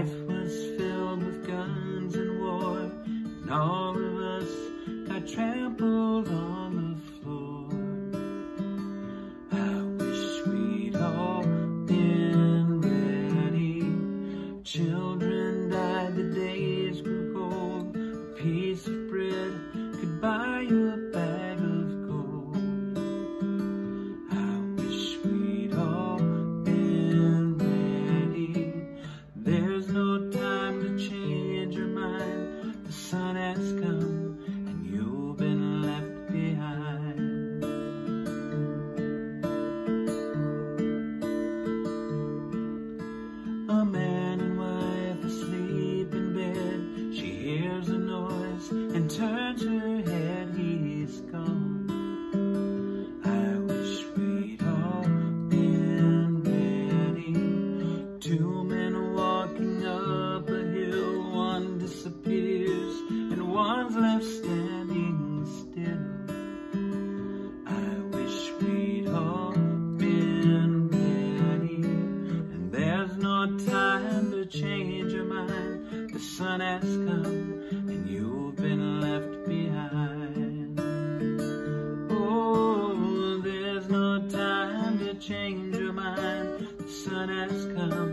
Life was filled with guns and war, and all I wish we'd all been ready. Two men walking up a hill. One disappears and one's left standing still. I wish we'd all been ready. And there's no time to change your mind. The sun has come Has come.